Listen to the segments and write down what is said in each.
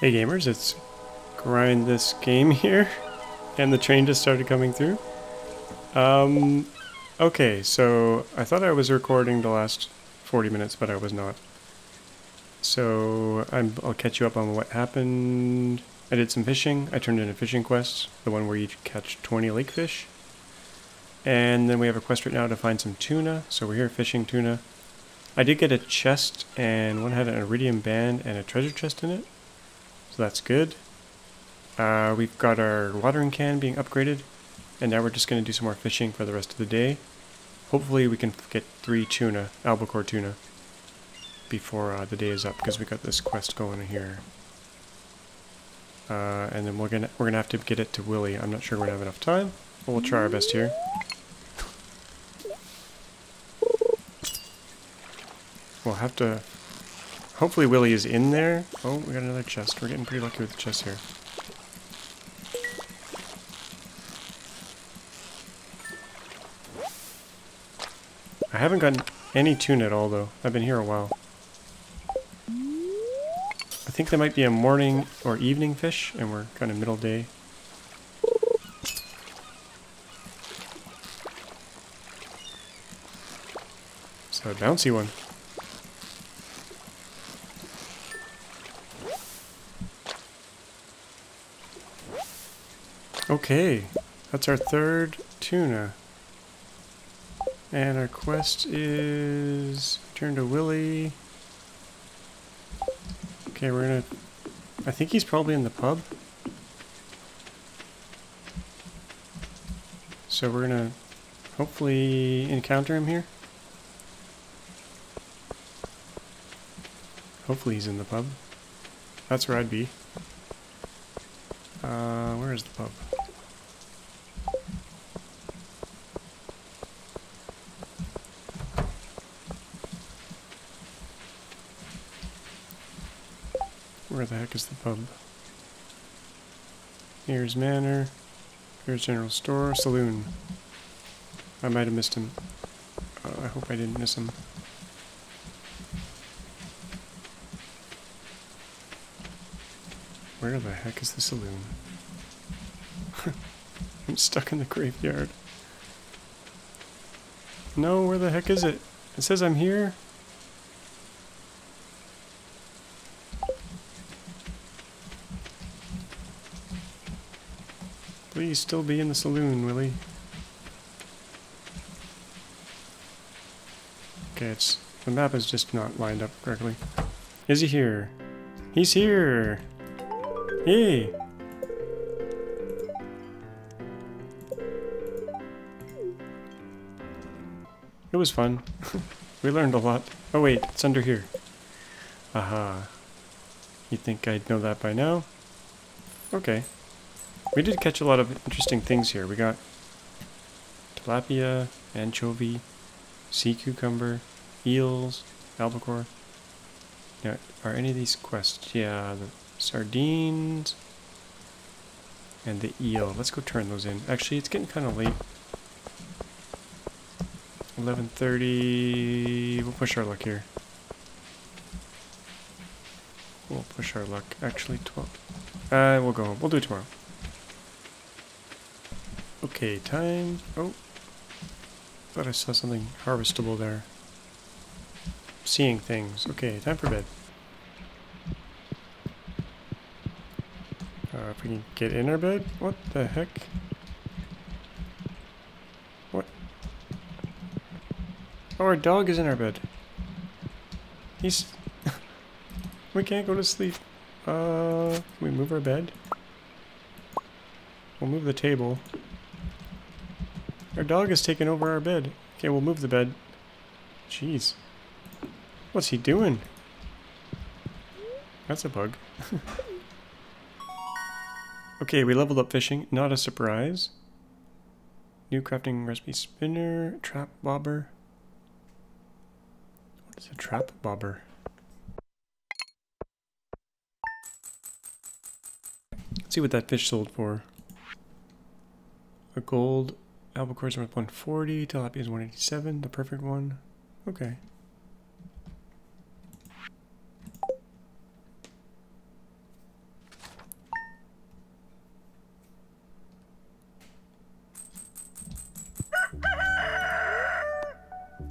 Hey gamers, it's grind this game here, and the train just started coming through. Um, okay, so I thought I was recording the last 40 minutes, but I was not. So I'm, I'll catch you up on what happened. I did some fishing. I turned in a fishing quest, the one where you catch 20 lake fish. And then we have a quest right now to find some tuna. So we're here fishing tuna. I did get a chest, and one had an iridium band and a treasure chest in it. So that's good. Uh, we've got our watering can being upgraded. And now we're just going to do some more fishing for the rest of the day. Hopefully we can get three tuna, albacore tuna, before uh, the day is up, because we got this quest going here. Uh, and then we're gonna we're gonna have to get it to Willy. I'm not sure we're gonna have enough time, but we'll try our best here. We'll have to. Hopefully Willy is in there. Oh, we got another chest. We're getting pretty lucky with the chest here. I haven't gotten any tuna at all though. I've been here a while. I think there might be a morning or evening fish, and we're kind of middle day. So a bouncy one. Okay, that's our third tuna. And our quest is turn to Willy. Okay, we're gonna... I think he's probably in the pub. So we're gonna hopefully encounter him here. Hopefully he's in the pub. That's where I'd be. Uh, where is the pub? Where the heck is the pub? Here's Manor. Here's General Store. Saloon. I might have missed him. Uh, I hope I didn't miss him. Where the heck is the saloon? I'm stuck in the graveyard. No, where the heck is it? It says I'm here. Please still be in the saloon, Willy. Okay, it's the map is just not lined up correctly. Is he here? He's here! Yay! It was fun. we learned a lot. Oh wait, it's under here. Aha. You think I'd know that by now? Okay. We did catch a lot of interesting things here. We got tilapia, anchovy, sea cucumber, eels, albacore. Now, are any of these quests? Yeah, the sardines and the eel. Let's go turn those in. Actually, it's getting kind of late. 11.30. We'll push our luck here. We'll push our luck. Actually, 12. Uh, we'll go home. We'll do it tomorrow. Okay, time. Oh. Thought I saw something harvestable there. Seeing things. Okay, time for bed. Uh, if we can get in our bed? What the heck? What? Oh, our dog is in our bed. He's... we can't go to sleep. Uh, can we move our bed? We'll move the table. Dog has taken over our bed. Okay, we'll move the bed. Jeez. What's he doing? That's a bug. okay, we leveled up fishing. Not a surprise. New crafting recipe spinner. Trap bobber. What is a trap bobber? Let's see what that fish sold for. A gold Albacore is worth 140, tilapia is 187, the perfect one. Okay.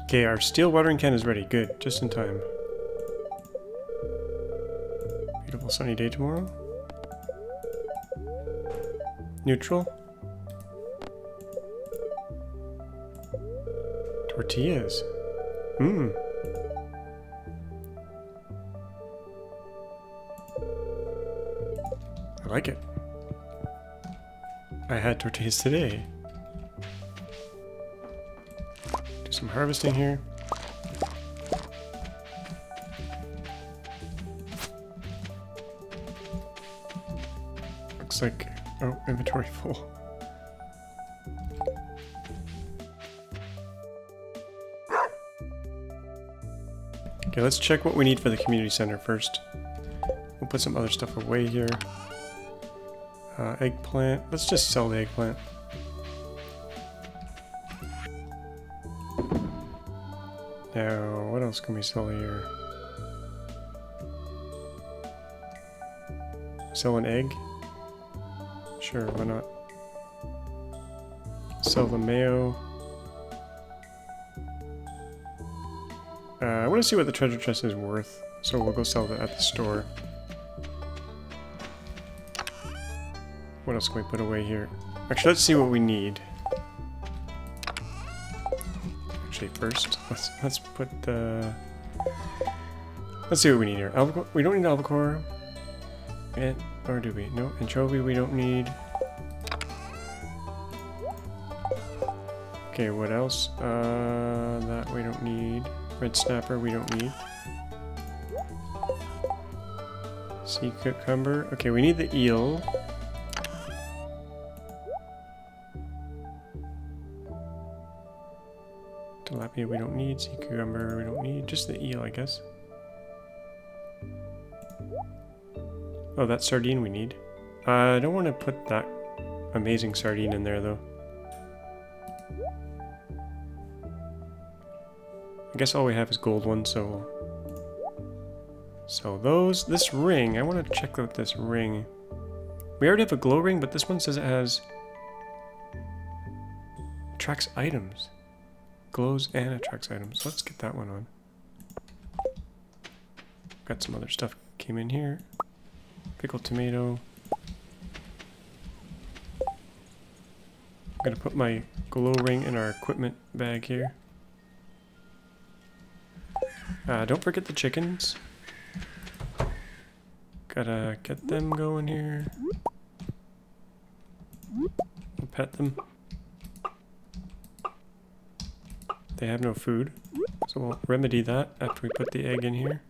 Okay, our steel watering can is ready. Good, just in time. Beautiful sunny day tomorrow. Neutral. Tortillas. Mmm. I like it. I had tortillas today. Do some harvesting here. Looks like... Oh, inventory full. Okay, let's check what we need for the community center first. We'll put some other stuff away here. Uh, eggplant. Let's just sell the eggplant. Now, what else can we sell here? Sell an egg? Sure, why not? Sell the mayo. Want to see what the treasure chest is worth, so we'll go sell that at the store. What else can we put away here? Actually, let's see what we need. Actually, first, let's let's put the. Let's see what we need here. Albacore. We don't need albacore. And or do we? No anchovy. We don't need. Okay, what else? Uh, that we don't need. Red snapper we don't need. Sea cucumber. Okay, we need the eel. Tilapia we don't need. Sea cucumber we don't need. Just the eel, I guess. Oh, that sardine we need. Uh, I don't want to put that amazing sardine in there, though. I guess all we have is gold ones, so... So those... This ring, I want to check out this ring. We already have a glow ring, but this one says it has... Attracts items. Glows and attracts items. Let's get that one on. Got some other stuff came in here. Pickled tomato. I'm gonna put my glow ring in our equipment bag here. Uh, don't forget the chickens. Gotta get them going here. pet them. They have no food, so we'll remedy that after we put the egg in here.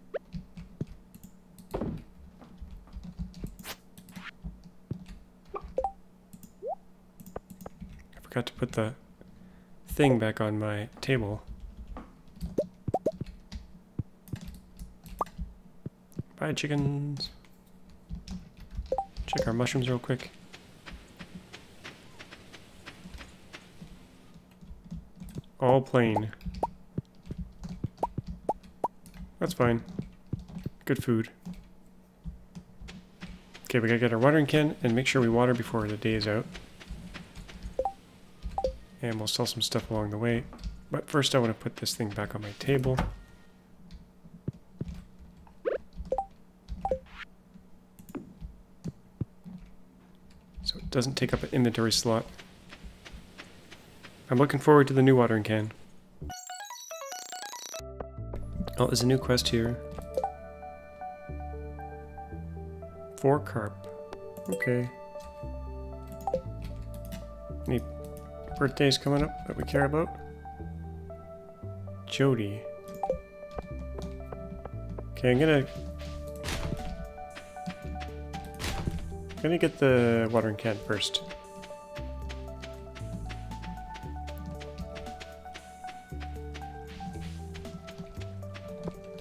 I forgot to put the thing back on my table. Bye, chickens. Check our mushrooms real quick. All plain. That's fine. Good food. Okay, we gotta get our watering can and make sure we water before the day is out. And we'll sell some stuff along the way. But first I want to put this thing back on my table. Doesn't take up an inventory slot. I'm looking forward to the new watering can. Oh, there's a new quest here. Four carp. Okay. Any birthdays coming up that we care about? Jodi. Okay, I'm gonna... I'm gonna get the watering can first.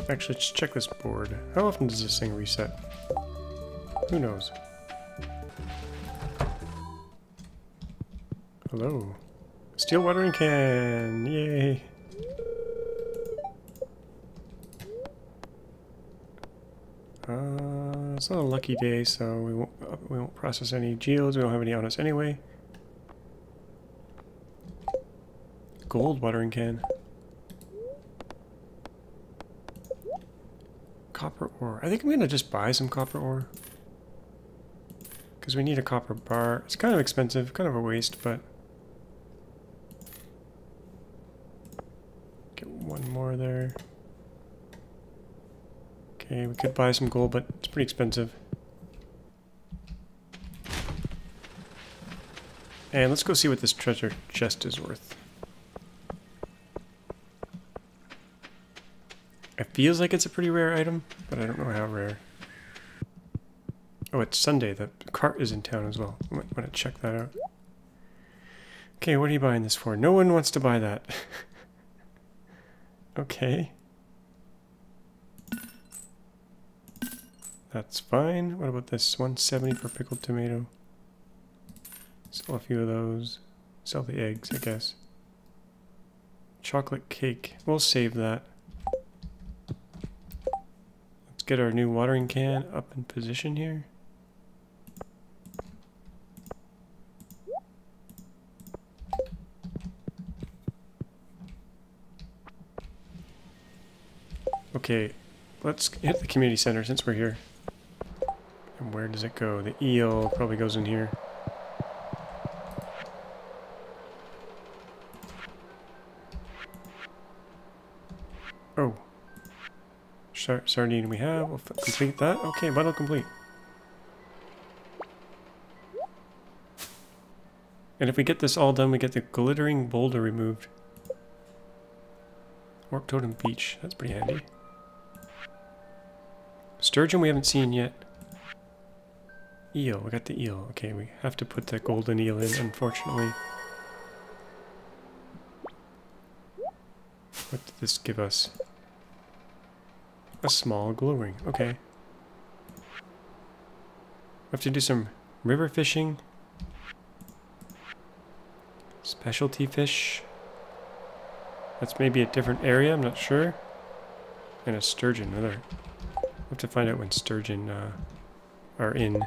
Actually, let's check this board. How often does this thing reset? Who knows? Hello. Steel watering can! Yay! it's not a lucky day, so we won't, uh, we won't process any geodes. We don't have any on us anyway. Gold watering can. Copper ore. I think I'm going to just buy some copper ore. Because we need a copper bar. It's kind of expensive, kind of a waste, but... Okay, we could buy some gold, but it's pretty expensive. And let's go see what this treasure chest is worth. It feels like it's a pretty rare item, but I don't know how rare. Oh, it's Sunday. The cart is in town as well. I might want to check that out. Okay, what are you buying this for? No one wants to buy that. okay. That's fine. What about this? 170 for pickled tomato. Sell a few of those. Sell the eggs, I guess. Chocolate cake. We'll save that. Let's get our new watering can up in position here. Okay, let's hit the community center since we're here. Where does it go? The eel probably goes in here. Oh. Sar sardine we have. We'll complete that. Okay, bundle complete. And if we get this all done, we get the glittering boulder removed. Warp Totem Beach. That's pretty handy. Sturgeon we haven't seen yet. Eel. We got the eel. Okay, we have to put the golden eel in, unfortunately. What did this give us? A small glowing. Okay. We have to do some river fishing. Specialty fish. That's maybe a different area, I'm not sure. And a sturgeon, another. We'll have to find out when sturgeon uh, are in.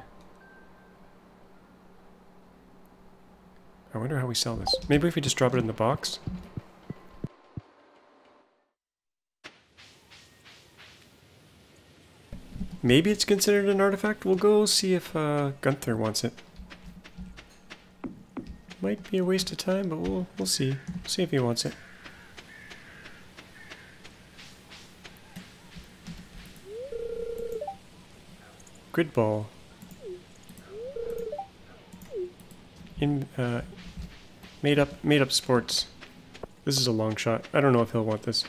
I wonder how we sell this. Maybe if we just drop it in the box? Maybe it's considered an artifact. We'll go see if uh, Gunther wants it. Might be a waste of time, but we'll we'll see. See if he wants it. Grid ball. In uh, made up made up sports. This is a long shot. I don't know if he'll want this.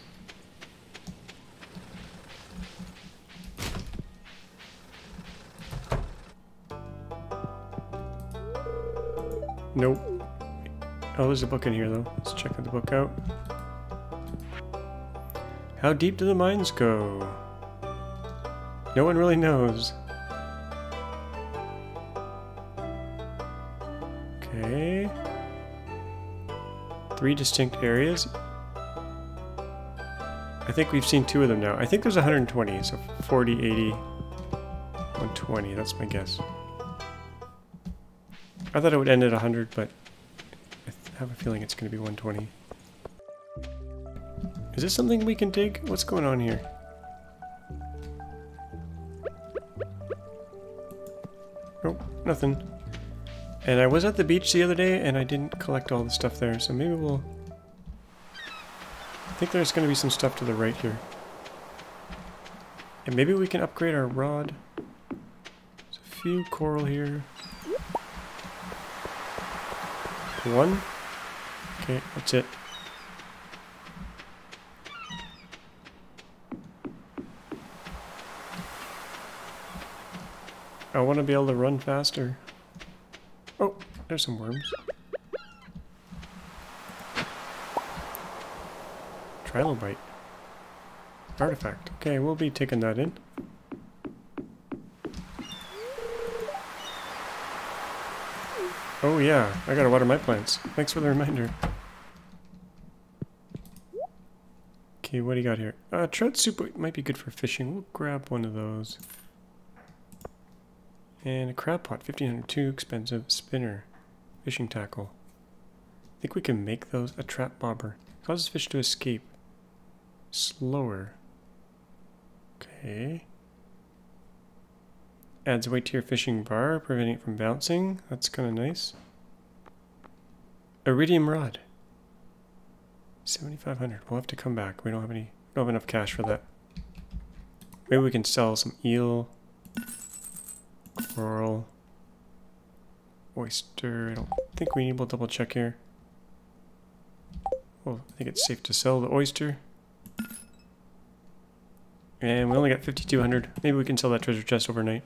Nope. Oh, there's a book in here, though. Let's check the book out. How deep do the mines go? No one really knows. Three distinct areas. I think we've seen two of them now. I think there's 120, so 40, 80, 120. That's my guess. I thought it would end at 100, but I have a feeling it's going to be 120. Is this something we can dig? What's going on here? Oh, nothing. And I was at the beach the other day and I didn't collect all the stuff there, so maybe we'll... I think there's going to be some stuff to the right here. And maybe we can upgrade our rod. There's a few coral here. One. Okay, that's it. I want to be able to run faster. There's some worms. Trilobite. Artifact. Okay, we'll be taking that in. Oh yeah, I gotta water my plants. Thanks for the reminder. Okay, what do you got here? Uh, trout soup might be good for fishing. We'll grab one of those. And a crab pot, 1500, too expensive. Spinner, fishing tackle. I think we can make those a trap bobber. Causes fish to escape. Slower. Okay. Adds weight to your fishing bar, preventing it from bouncing. That's kind of nice. Iridium rod. 7,500. We'll have to come back. We don't have any, don't have enough cash for that. Maybe we can sell some eel, coral, oyster. I don't think we need. We'll double check here. Well, I think it's safe to sell the oyster. And we only got 5,200. Maybe we can sell that treasure chest overnight.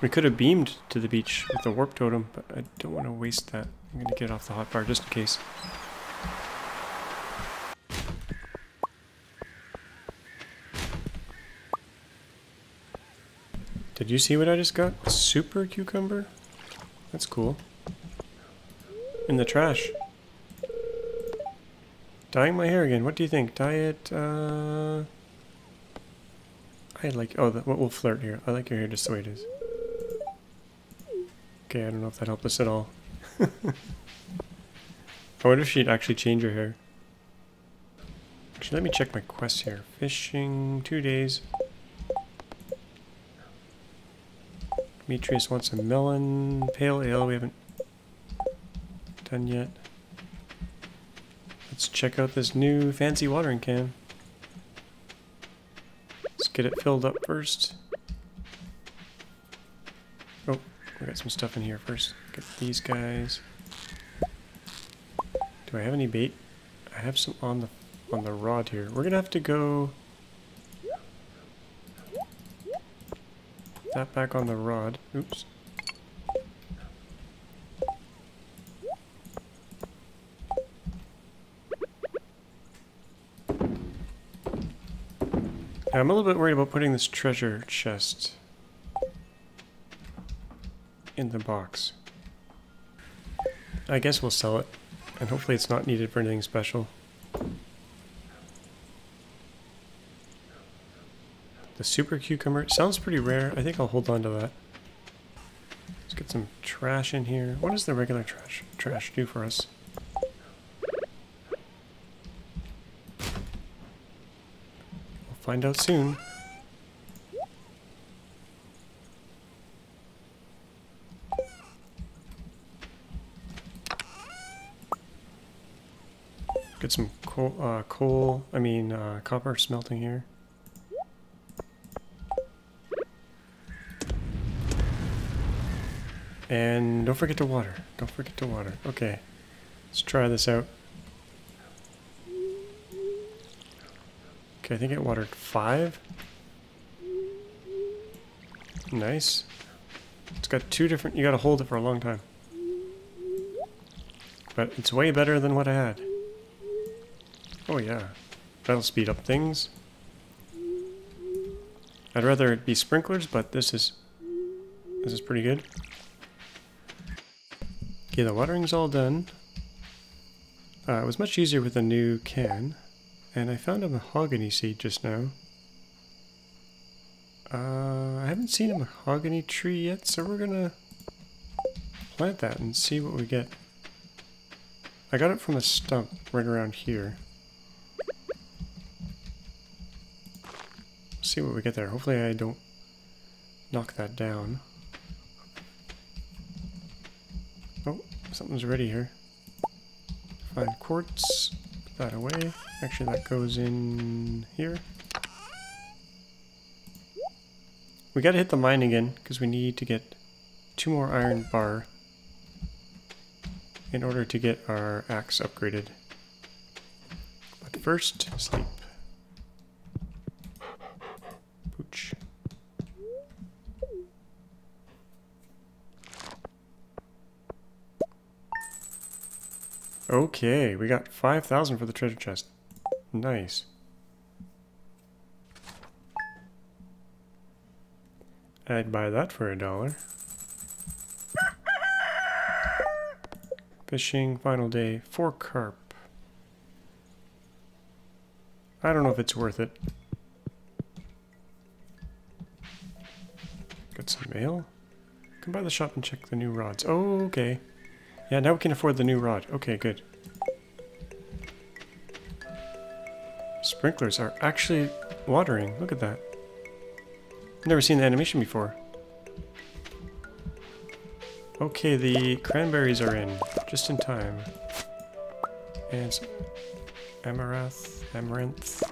We could have beamed to the beach with the warp totem, but I don't want to waste that. I'm going to get off the hotbar just in case. Did you see what I just got? Super cucumber? That's cool. In the trash. Dyeing my hair again. What do you think? Dye it, uh... I like... Oh, the, we'll flirt here. I like your hair just the way it is. Okay, I don't know if that helped us at all. I wonder if she'd actually change her hair. Actually, let me check my quest here. Fishing, two days. Demetrius wants a melon, pale ale we haven't done yet. Let's check out this new fancy watering can. Let's get it filled up first. Oh, we got some stuff in here first. Get these guys. Do I have any bait? I have some on the on the rod here. We're gonna have to go that back on the rod. Oops. I'm a little bit worried about putting this treasure chest in the box. I guess we'll sell it, and hopefully it's not needed for anything special. Super cucumber sounds pretty rare. I think I'll hold on to that. Let's get some trash in here. What does the regular trash trash do for us? We'll find out soon. Get some coal, uh, coal I mean uh, copper smelting here. And don't forget to water. Don't forget to water. Okay. Let's try this out. Okay, I think it watered five. Nice. It's got two different... You gotta hold it for a long time. But it's way better than what I had. Oh yeah. That'll speed up things. I'd rather it be sprinklers, but this is... This is pretty good. Okay, the watering's all done. Uh, it was much easier with a new can. And I found a mahogany seed just now. Uh, I haven't seen a mahogany tree yet, so we're gonna plant that and see what we get. I got it from a stump right around here. See what we get there. Hopefully I don't knock that down. Something's ready here. Find quartz. Put that away. Actually, that goes in here. We gotta hit the mine again, because we need to get two more iron bar in order to get our axe upgraded. But first, sleep. Okay, we got 5,000 for the treasure chest. Nice. I'd buy that for a dollar. Fishing, final day, four carp. I don't know if it's worth it. Got some mail? Come by the shop and check the new rods. Oh, okay. Yeah, now we can afford the new rod. Okay, good. Sprinklers are actually watering. Look at that. Never seen the animation before. Okay, the cranberries are in, just in time. And amaranth, amaranth.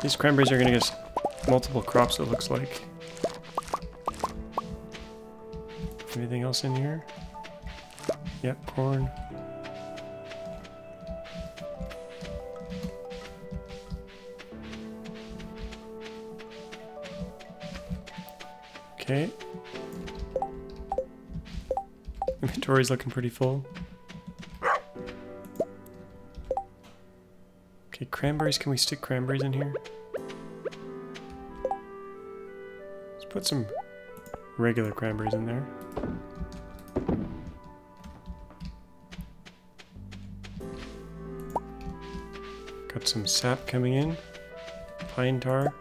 These cranberries are gonna get multiple crops, it looks like. Anything else in here? Yep, corn. Okay. Inventory's looking pretty full. Okay, cranberries. Can we stick cranberries in here? Let's put some regular cranberries in there. Some sap coming in. Pine tar.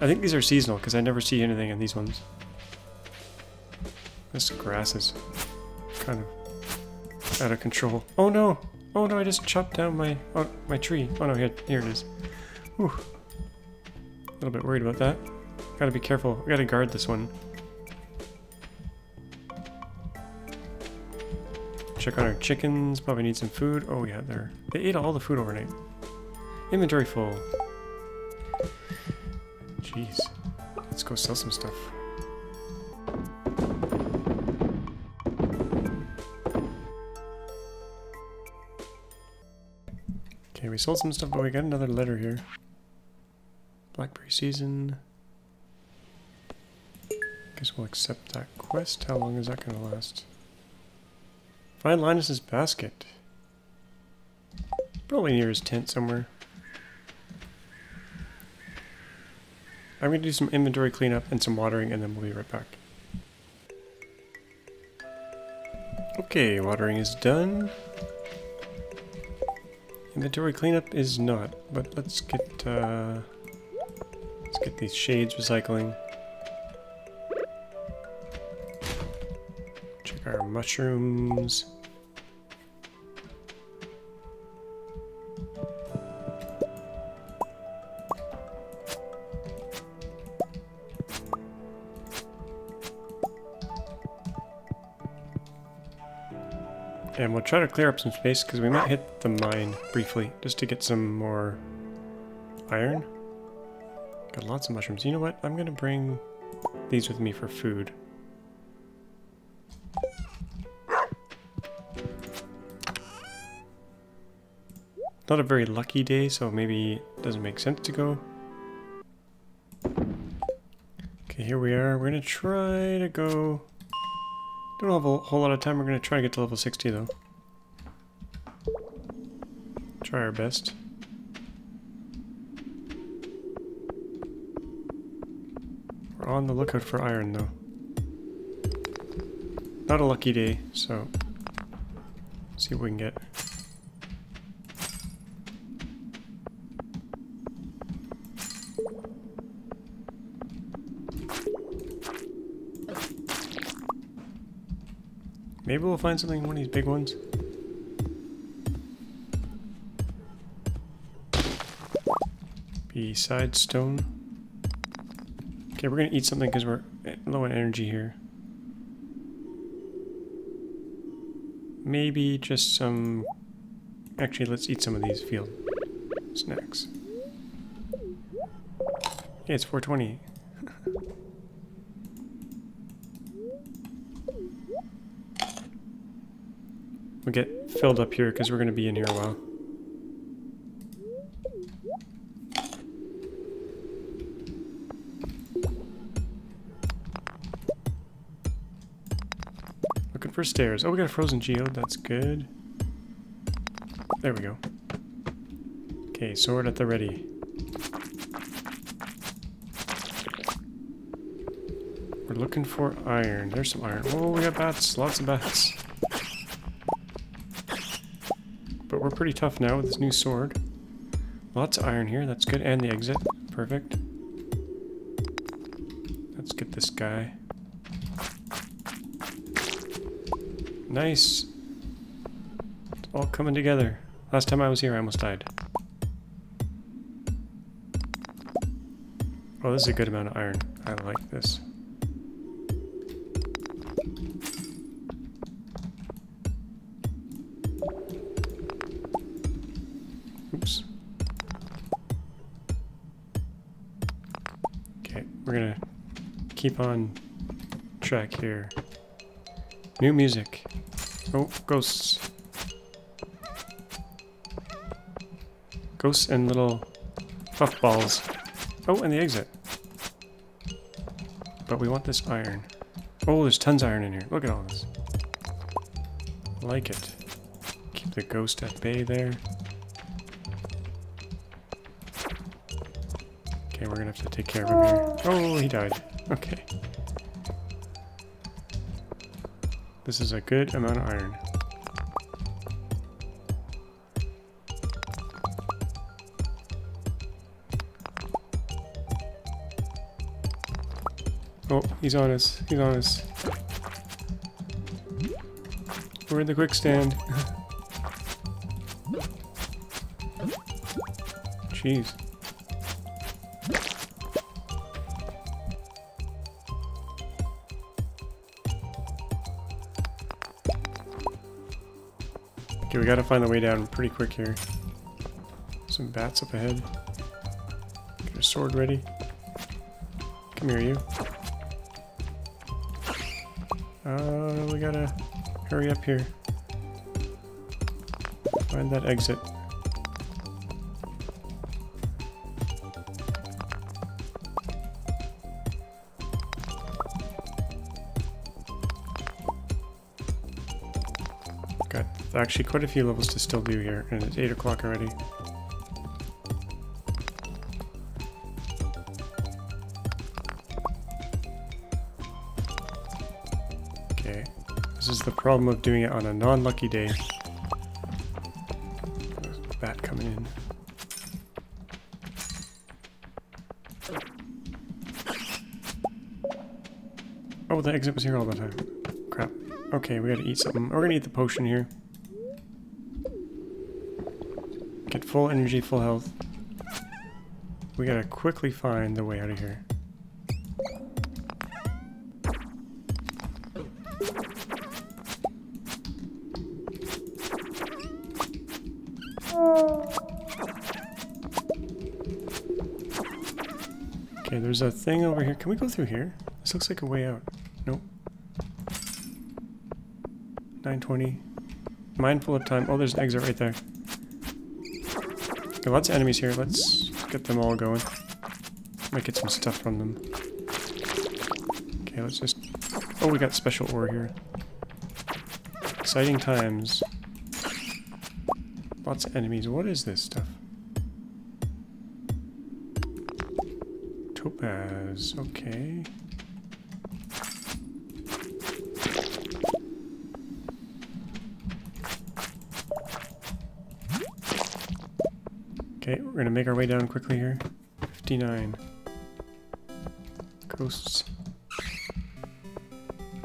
I think these are seasonal because I never see anything in these ones. This grass is kind of out of control. Oh no! Oh no, I just chopped down my oh, my tree. Oh no, here, here it is. Whew. A little bit worried about that. Gotta be careful. I gotta guard this one. Check on our chickens. Probably need some food. Oh yeah, they're they ate all the food overnight. Inventory full. Jeez. Let's go sell some stuff. Okay, we sold some stuff, but we got another letter here. Blackberry season. Guess we'll accept that quest. How long is that going to last? Find Linus's basket. Probably near his tent somewhere. I'm going to do some inventory cleanup and some watering, and then we'll be right back. Okay, watering is done. Inventory cleanup is not, but let's get uh, let's get these shades recycling. Check our mushrooms. And we'll try to clear up some space because we might hit the mine briefly just to get some more iron. Got lots of mushrooms. You know what? I'm going to bring these with me for food. Not a very lucky day, so maybe it doesn't make sense to go. Okay, here we are. We're going to try to go don't have a whole lot of time. We're going to try to get to level 60, though. Try our best. We're on the lookout for iron, though. Not a lucky day, so... See what we can get. Maybe we'll find something in one of these big ones. Beside stone. Okay, we're gonna eat something because we're low on energy here. Maybe just some... Actually, let's eat some of these field snacks. It's 420. We'll get filled up here because we're going to be in here a while. Looking for stairs. Oh, we got a frozen geode. That's good. There we go. Okay, sword at the ready. We're looking for iron. There's some iron. Oh, we got bats. Lots of bats. We're pretty tough now with this new sword. Lots of iron here, that's good. And the exit. Perfect. Let's get this guy. Nice. It's all coming together. Last time I was here, I almost died. Oh, this is a good amount of iron. I like this. We're gonna keep on track here. New music. Oh, ghosts. Ghosts and little puff balls. Oh, and the exit. But we want this iron. Oh, there's tons of iron in here. Look at all this. Like it. Keep the ghost at bay there. Died. Okay. This is a good amount of iron. Oh, he's on us. He's on us. We're in the quick stand. Jeez. Okay, we gotta find the way down pretty quick here. Some bats up ahead. Get a sword ready. Come here, you. Uh, we gotta hurry up here. Find that exit. Actually quite a few levels to still do here, and it's 8 o'clock already. Okay, this is the problem of doing it on a non-lucky day. Bat coming in. Oh, the exit was here all the time. Crap. Okay, we gotta eat something. We're gonna eat the potion here. Get full energy, full health. We gotta quickly find the way out of here. Okay, there's a thing over here. Can we go through here? This looks like a way out. Nope. 920. Mindful of time. Oh, there's an exit right there. Okay, lots of enemies here. Let's get them all going. Might get some stuff from them. Okay, let's just... Oh, we got special ore here. Exciting times. Lots of enemies. What is this stuff? Make our way down quickly here. 59. Ghosts.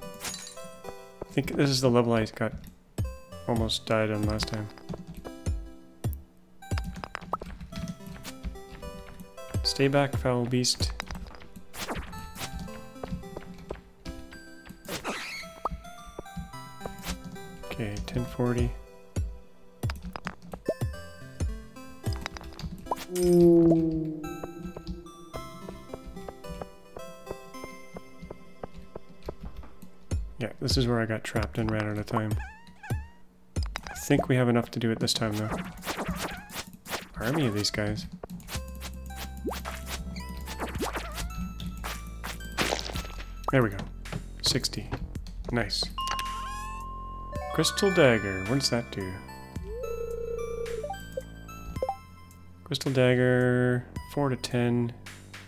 I think this is the level I got almost died on last time. Stay back, foul beast. Okay, 1040. Yeah, this is where I got trapped and ran out of time. I think we have enough to do it this time, though. Army of these guys. There we go. 60. Nice. Crystal Dagger. What does that do? Crystal Dagger, 4 to 10,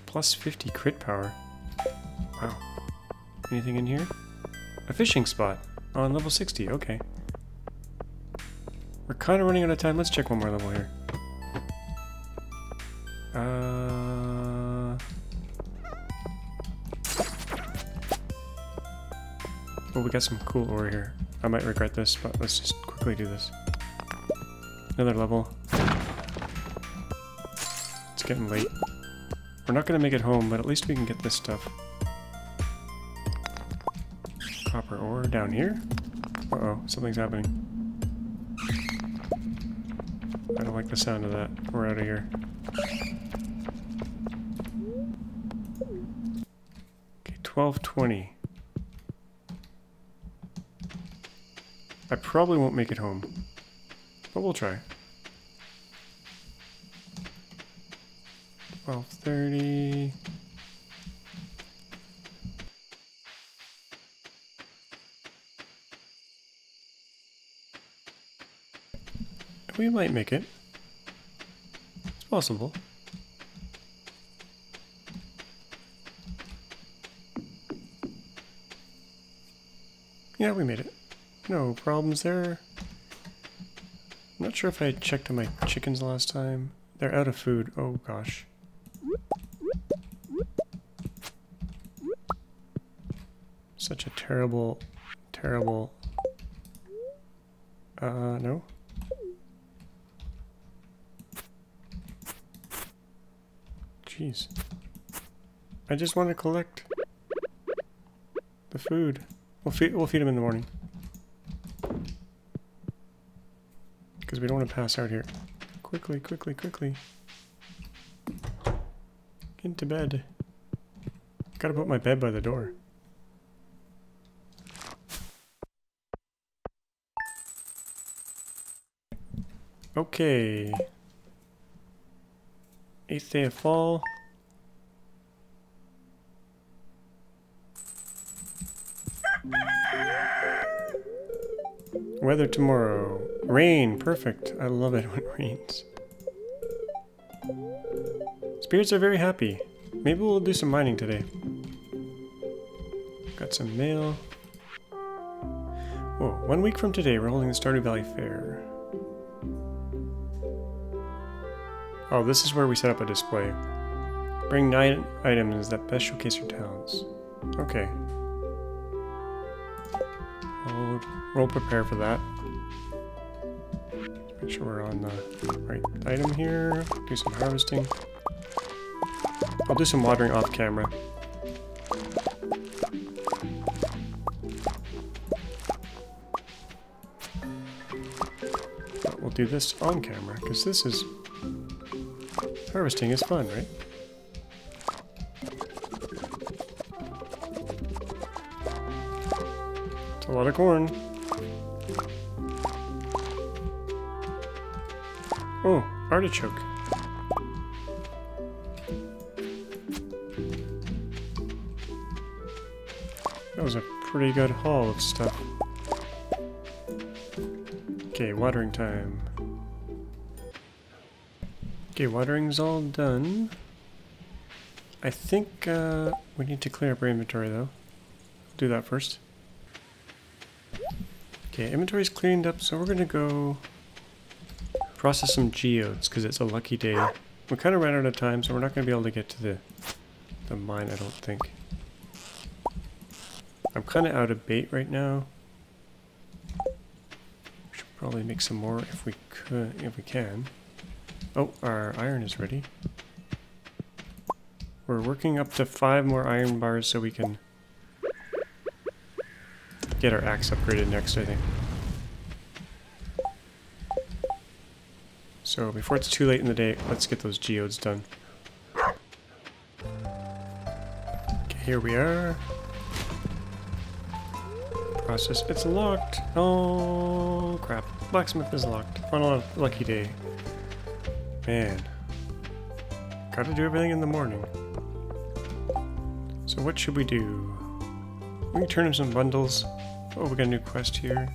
plus 50 crit power. Wow. Anything in here? A fishing spot on level 60. Okay. We're kind of running out of time. Let's check one more level here. Uh... Oh, we got some cool ore here. I might regret this, but let's just quickly do this. Another level. Getting late. We're not going to make it home, but at least we can get this stuff. Copper ore down here? Uh-oh, something's happening. I don't like the sound of that. We're out of here. Okay, 1220. I probably won't make it home, but we'll try. 1230. We might make it. It's possible. Yeah, we made it. No problems there. I'm not sure if I checked on my chickens last time. They're out of food. Oh gosh. Such a terrible, terrible... Uh, no? Jeez. I just want to collect the food. We'll feed, we'll feed them in the morning. Because we don't want to pass out here. Quickly, quickly, quickly. Get into bed. Gotta put my bed by the door. Okay. Eighth day of fall. Weather tomorrow. Rain. Perfect. I love it when it rains. Spirits are very happy. Maybe we'll do some mining today. Got some mail. Whoa, one week from today, we're holding the Stardew Valley Fair. Oh, this is where we set up a display. Bring nine items that best showcase your talents. Okay. We'll, we'll prepare for that. Make sure we're on the right item here. Do some harvesting. I'll do some watering off camera. But we'll do this on camera, because this is... Harvesting is fun, right? It's a lot of corn. Oh, artichoke. That was a pretty good haul of stuff. Okay, watering time. Okay, watering's all done. I think uh, we need to clear up our inventory though. do that first. Okay, inventory's cleaned up, so we're gonna go process some geodes because it's a lucky day. We kind of ran out of time, so we're not gonna be able to get to the the mine, I don't think. I'm kind of out of bait right now. We should probably make some more if we could, if we can. Oh, our iron is ready. We're working up to five more iron bars so we can get our axe upgraded next, I think. So before it's too late in the day, let's get those geodes done. Okay, here we are. Process. It's locked. Oh, crap. Blacksmith is locked. On a lucky day. Man. Gotta do everything in the morning. So what should we do? We can turn in some bundles. Oh, we got a new quest here.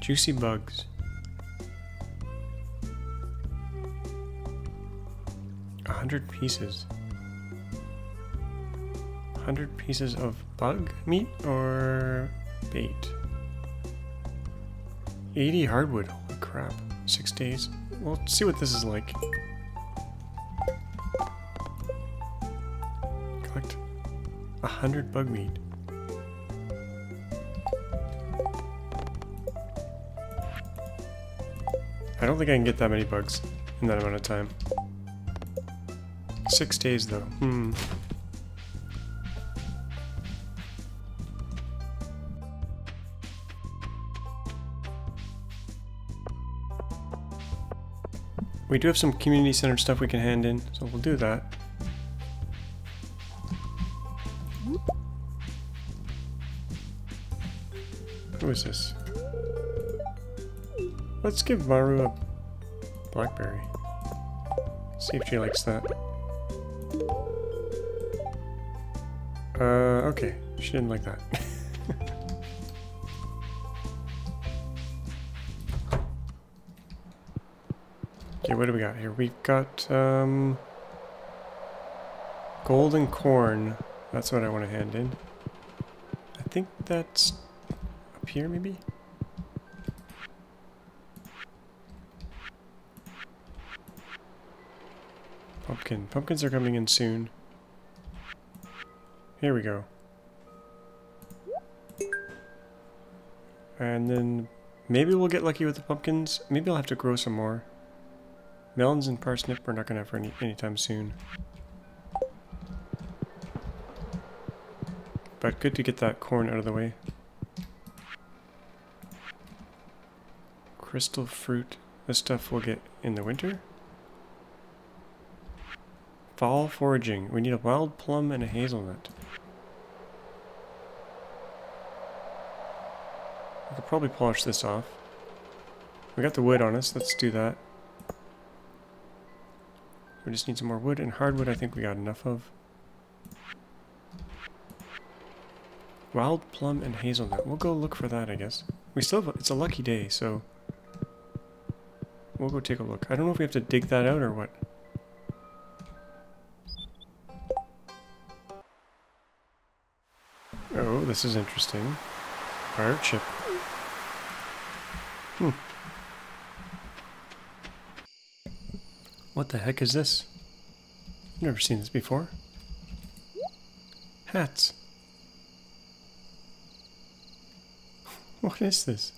Juicy bugs. A hundred pieces. Hundred pieces of bug meat or bait? 80 hardwood. Holy crap. Six days. We'll see what this is like. Collect a hundred bug meat. I don't think I can get that many bugs in that amount of time. Six days though. Hmm. We do have some community center stuff we can hand in, so we'll do that. Who is this? Let's give Maru a blackberry. See if she likes that. Uh, okay. She didn't like that. okay, what do we got here? We've got, um... Golden corn. That's what I want to hand in. I think that's up here, maybe? Pumpkin. Pumpkins are coming in soon. Here we go. And then maybe we'll get lucky with the pumpkins. Maybe I'll have to grow some more. Melons and parsnip we're not going to have for any anytime soon. But good to get that corn out of the way. Crystal fruit. This stuff we'll get in the winter. Fall foraging. We need a wild plum and a hazelnut. I could probably polish this off. We got the wood on us. Let's do that. We just need some more wood and hardwood I think we got enough of. Wild plum and hazelnut. We'll go look for that, I guess. We still have, it's a lucky day, so we'll go take a look. I don't know if we have to dig that out or what. Oh, this is interesting. Fire chip. Hmm. What the heck is this? I've Never seen this before. Hats. What is this?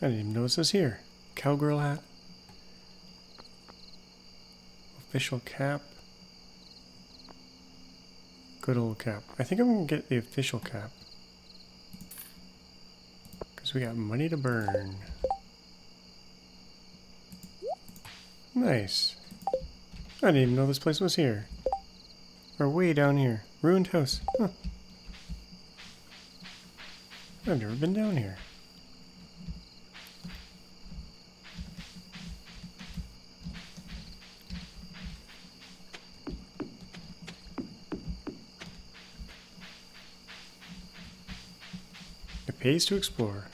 I didn't even notice this here. Cowgirl hat. Official cap. Good old cap. I think I'm going to get the official cap. We got money to burn. Nice. I didn't even know this place was here. Or way down here. Ruined house. Huh. I've never been down here. It pays to explore.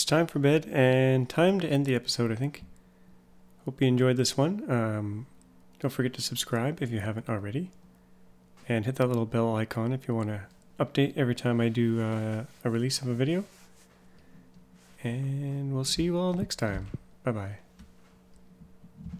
It's time for bed and time to end the episode, I think. Hope you enjoyed this one. Um, don't forget to subscribe if you haven't already. And hit that little bell icon if you want to update every time I do uh, a release of a video. And we'll see you all next time. Bye-bye.